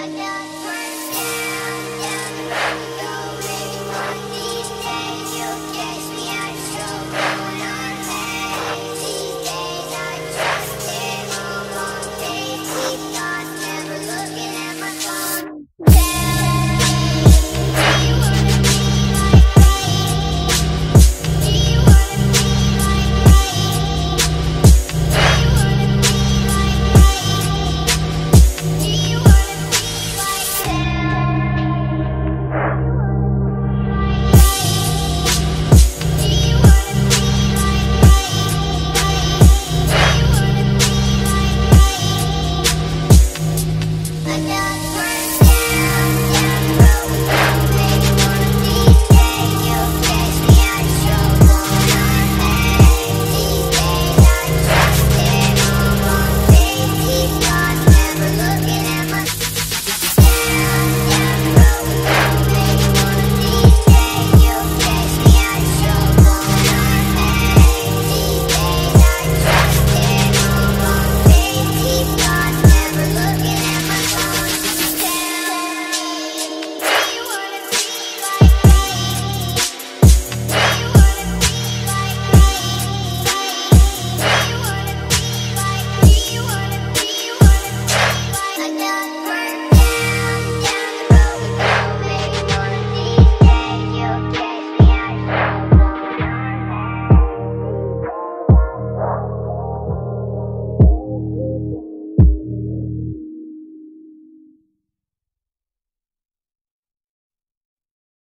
I got friends.